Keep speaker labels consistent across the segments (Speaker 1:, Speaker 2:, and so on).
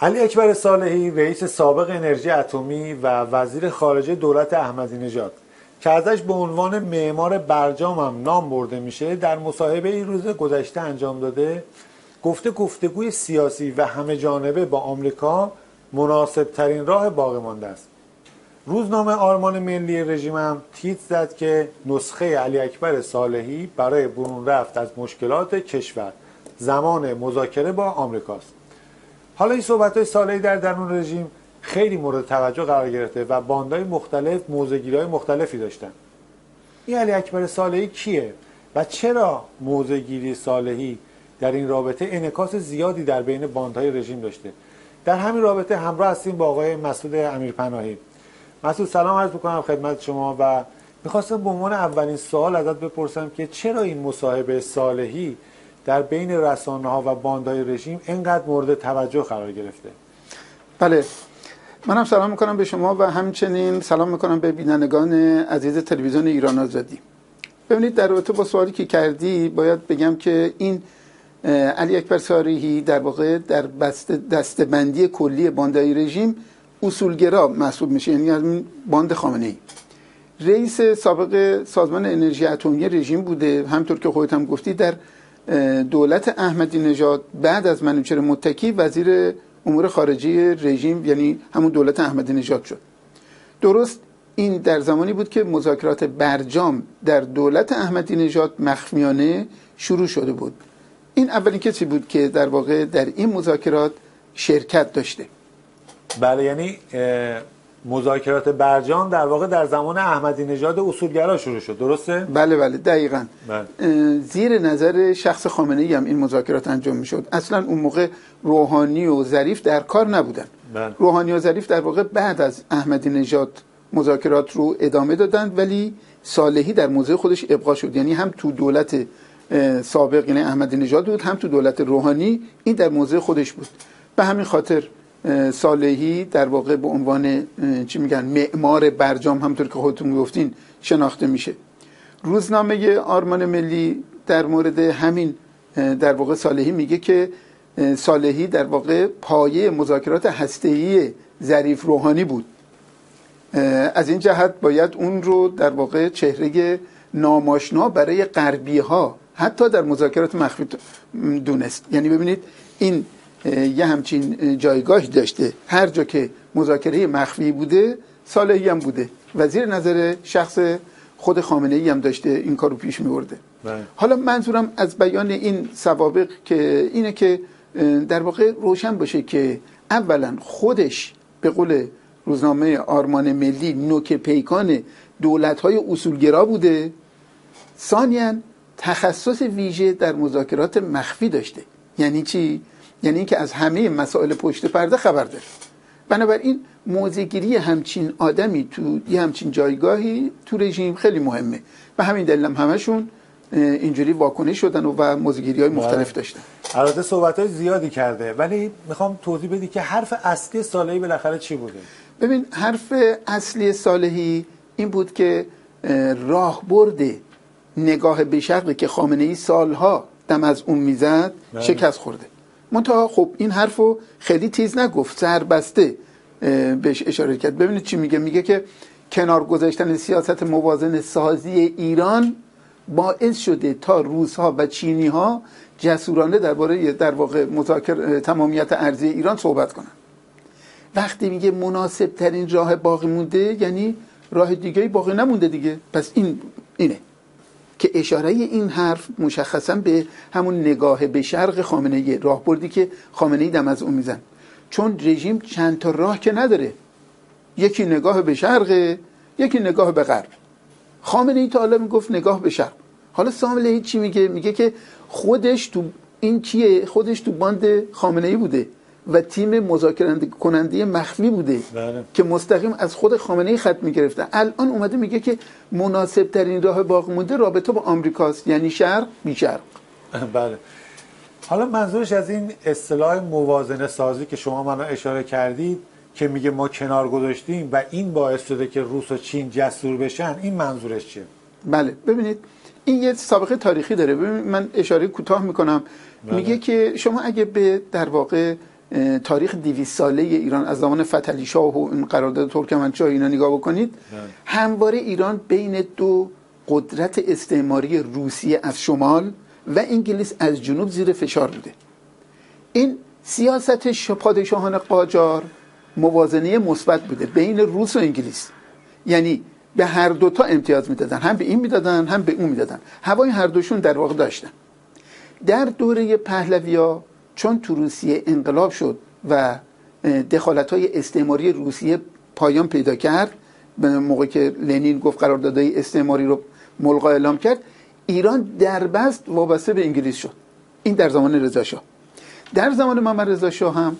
Speaker 1: علی اکبر صالحی رئیس سابق انرژی اتمی و وزیر خارجه دولت احمدی نژاد که ازش به عنوان معمار برجام هم نام برده میشه در مصاحبه این روز گذشته انجام داده گفته گفتگوی سیاسی و همه جانبه با آمریکا مناسب ترین راه باقی مانده است. روزنامه آرمان ملی رژیم هم تیت زد که نسخه علی اکبر صالحی برای برون رفت از مشکلات کشور زمان مذاکره با آمریکاست. حالا این صحبت های در درون رژیم خیلی مورد توجه قرار گرفته و باندهای مختلف موزگیری مختلفی داشتن. این علی اکبر صالحی کیه و چرا موزگیری صالحی در این رابطه انکاس زیادی در بین باندهای رژیم داشته؟ در همین رابطه همراه هستیم با آقای مسعود امیرپناهی. مسعود سلام عرض می‌کنم خدمت شما و می‌خواستم به عنوان اولین سوال ازت بپرسم که چرا این مصاحبه صالحی در بین رسانه ها و باندهای رژیم اینقدر مورد توجه قرار گرفته.
Speaker 2: بله. منم سلام می‌کنم به شما و همچنین سلام می‌کنم به بینندگان عزیز تلویزیون ایران آزادی. ببینید در رابطه با سوالی که کردی باید بگم که این علی اکبر ساریحی در واقع در دستبندی کلی باندهای رژیم اصولگرا محسوب میشه یعنی از باند خامنه ای رئیس سابق سازمان انرژی اتمی رژیم بوده. همطور که خودت هم گفتی در دولت احمدی نژاد بعد از منوچهر متکی وزیر امور خارجی رژیم یعنی همون دولت احمدی نژاد شد. درست این در زمانی بود که مذاکرات برجام در دولت احمدی نژاد مخفیانه شروع شده بود. این اولین کسی بود که در واقع در این مذاکرات شرکت داشته.
Speaker 1: بله یعنی مذاکرات برجام در واقع در زمان احمدی نژاد اصولگرا شروع شد. درسته؟
Speaker 2: بله بله دقیقا. بله. زیر نظر شخص خامنه ای هم این مذاکرات انجام می شد اصلا اون موقع روحانی و ظریف در کار نبودن. بله. روحانی و ظریف در واقع بعد از احمدی نژاد مذاکرات رو ادامه دادند ولی صالحی در موضع خودش ابقا شد. یعنی هم تو دولت سابق یعنی احمدی نژاد بود هم تو دولت روحانی این در موضع خودش بود. به همین خاطر صالحی در واقع به عنوان چی میگن معمار برجام همطور که خودتون گفتین شناخته میشه. روزنامه آرمان ملی در مورد همین در واقع صالحی میگه که صالحی در واقع پایه مذاکرات هسته‌ای ظریف روحانی بود. از این جهت باید اون رو در واقع چهره ناماشنا برای غربی ها حتی در مذاکرات مخفی دونست. یعنی ببینید این یه همچین جایگاهی داشته. هر جا که مذاکره مخفی بوده صالحی هم بوده. وزیر نظر شخص خود خامنه ای هم داشته این کارو پیش میورده بله. حالا منظورم از بیان این سوابق که اینه که در واقع روشن باشه که اولا خودش به قول روزنامه آرمان ملی نوک پیکان دولت های اصولگرا بوده. ثانیا تخصص ویژه در مذاکرات مخفی داشته. یعنی چی؟ یعنی اینکه از همه مسائل پشت پرده خبر داره. بنابراین موزگیری همچین آدمی تو یه همچین جایگاهی تو رژیم خیلی مهمه. و همین دلیل هم همشون اینجوری واکنش شدن و, موزگیری های مختلف بله. داشتن.
Speaker 1: البته صحبت های زیادی کرده. ولی می‌خوام توضیح بدی که حرف اصلی صالحی بالاخره چی بوده؟
Speaker 2: ببین حرف اصلی صالحی این بود که راه برده نگاه به شرقی که خامنه ای سالها دم از اون می‌زد بله. شکست خورده. منتها خب این حرفو خیلی تیز نگفت سربسته بهش اشاره کرد. ببینید چی میگه؟ میگه که کنار گذاشتن سیاست موازن سازی ایران باعث شده تا روزها و چینی ها جسورانه درباره در واقع مذاکر تمامیت ارزی ایران صحبت کنن. وقتی میگه مناسب ترین راه باقی مونده یعنی راه دیگه باقی نمونده دیگه. پس این اینه. که اشاره این حرف مشخصا به همون نگاه به شرق خامنه ای راهبردی که خامنه ای دم از اون میزن چون رژیم چند تا راه که نداره. یکی نگاه به شرق یکی نگاه به غرب. خامنه ای تا حالا می‌گفت نگاه به شرق. حالا سامله چی میگه. میگه که خودش تو این کیه؟ خودش تو باند خامنه ای بوده. و تیم مذاکره کننده مخفی بوده بله. که مستقیم از خود خامنه ای خط می‌گرفته. الان اومده میگه که مناسب ترین راه باقی مونده رابطه با آمریکاست یعنی شرق بی شرق.
Speaker 1: بله. حالا منظورش از این اصطلاح موازنه سازی که شما منو اشاره کردید که میگه ما کنار گذاشتیم و این باعث شده که روس و چین جسور بشن این منظورش چیه؟
Speaker 2: بله. ببینید این یه سابقه تاریخی داره. ببینید من اشاره کوتاه می‌کنم. بله. میگه که شما اگه به در واقع تاریخ 200 ساله ایران از زمان فتلی شاه و این قرارداد ترکمنچای اینا نگاه بکنید
Speaker 1: بله.
Speaker 2: همواره ایران بین دو قدرت استعماری روسیه از شمال و انگلیس از جنوب زیر فشار بوده. این سیاست پادشاهان قاجار موازنه مثبت بوده بین روس و انگلیس. یعنی به هر دوتا امتیاز می‌دادن هم به این می‌دادن هم به اون می‌دادن. هوای هر دوشون در واقع داشتن. در دوره پهلویا چون تو روسیه انقلاب شد و دخالت های استعماری روسیه پایان پیدا کرد به موقع که لنین گفت قراردادهای استعماری رو ملغا اعلام کرد ایران دربست وابسته به انگلیس شد. این در زمان رضا شاه در زمان محمد رضا شاه هم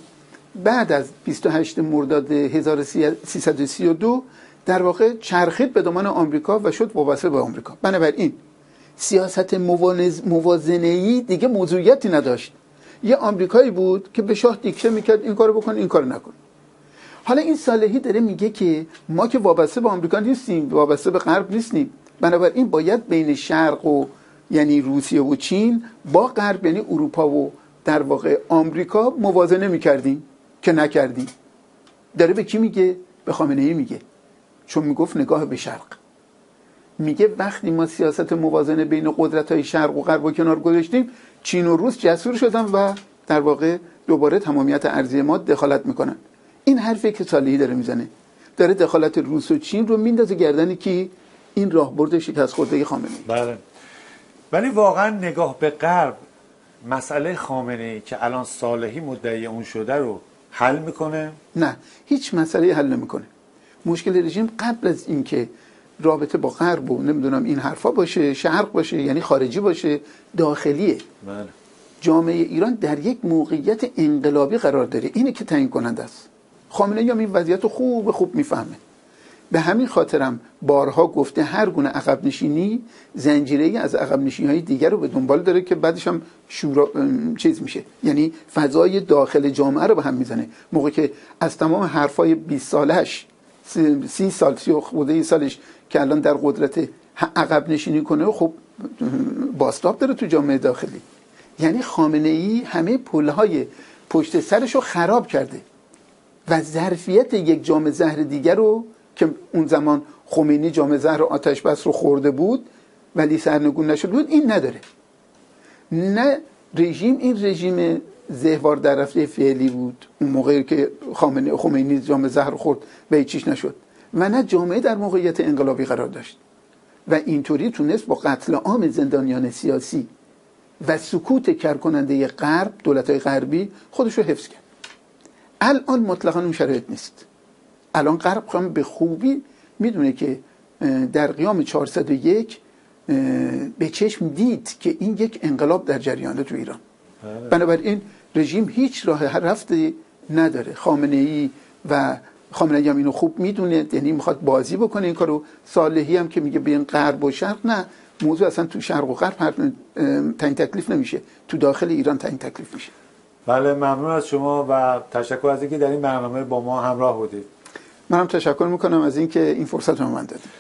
Speaker 2: بعد از 28 مرداد 1332 در واقع چرخید به دامان آمریکا و شد وابسته به آمریکا. بنابراین سیاست موازنه ای دیگه موضوعیتی نداشت. یه آمریکایی بود که به شاه دیکته می‌کرد این کارو بکن این کارو نکن. حالا این صالحی داره میگه که ما که وابسته به آمریکا نیستیم وابسته به غرب نیستیم. بنابراین باید بین شرق و یعنی روسیه و چین با غرب یعنی اروپا و در واقع آمریکا موازنه می‌کردیم که نکردیم. داره به کی میگه؟ به خامنه ای میگه. چون می‌گفت نگاه به شرق. میگه وقتی ما سیاست موازنه بین قدرت های شرق و غرب و کنار گذاشتیم چین و روس جسور شدن و در واقع دوباره تمامیت ارزی ما دخالت می‌کنن. این حرفی که صالحی داره می‌زنه. داره دخالت روس و چین رو میندازه گردنی که این راهبرد شکست خورده خامنه
Speaker 1: بله. ولی واقعا نگاه به غرب مسئله خامنه ای که الان صالحی مدعی اون شده رو حل می‌کنه؟
Speaker 2: نه هیچ مسئله حل نمی‌کنه. مشکل رژیم قبل از اینکه رابطه با غرب و نمی‌دونم این حرفا باشه شرق باشه یعنی خارجی باشه داخلیه.
Speaker 1: بله.
Speaker 2: جامعه ایران در یک موقعیت انقلابی قرار داره. اینه که تعیین کننده است. خامنه ای این وضعیت رو خوب خوب می‌فهمه. به همین خاطرم بارها گفته هر گونه عقب نشینی زنجیره ای از عقب نشینی های دیگر رو به دنبال داره که بعدش هم شورا چیز میشه. یعنی فضای داخل جامعه رو به هم می‌زنه. موقع که از تمام حرفای 20 سالش سی سال سی خورده سالش که الان در قدرت عقب نشینی کنه خب باستاب داره تو جامعه داخلی. یعنی خامنه ای همه پلهای پشت سرش رو خراب کرده و ظرفیت یک جام زهر دیگر رو که اون زمان خمینی جام زهر آتش بس رو خورده بود ولی سرنگون نشد بود این نداره. نه رژیم این رژیم زهوار در رفته فعلی بود. اون موقعی که خامنه خمینی جام زهر خورد به چیش نشد. و نه جامعه در موقعیت انقلابی قرار داشت. و اینطوری تونست با قتل عام زندانیان سیاسی و سکوت کرکننده غرب دولت های غربی خودش رو حفظ کرد. الان مطلقا اون شرایط نیست. الان غرب هم به خوبی می‌دونه که در قیام 401 به چشم دید که این یک انقلاب در جریانه تو ایران. بله. بنابراین رژیم هیچ راه رفته نداره. خامنه ای و خامنه ای هم اینو خوب می‌دونه یعنی می‌خواد بازی بکنه این کارو. صالحی هم که میگه بین غرب و شرق نه. موضوع اصلا تو شرق و غرب تعیین تکلیف نمیشه. تو داخل ایران تعیین تکلیف میشه.
Speaker 1: بله ممنون از شما و تشکر از اینکه در این برنامه با ما همراه بودید.
Speaker 2: منم تشکر می‌کنم از اینکه این فرصت رو من دادید.